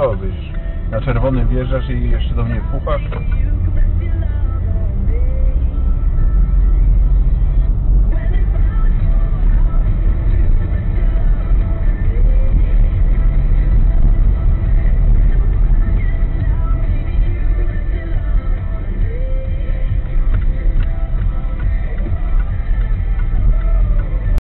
Co, byś na czerwonym wjeżdżasz i jeszcze do mnie puchasz?